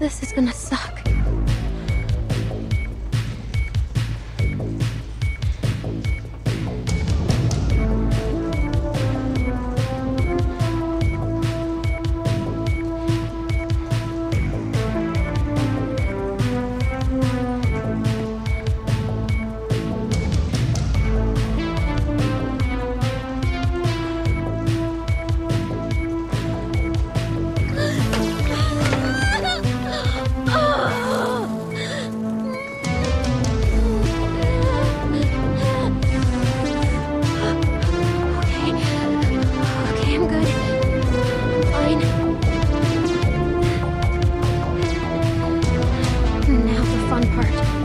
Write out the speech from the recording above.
This is gonna suck. one part.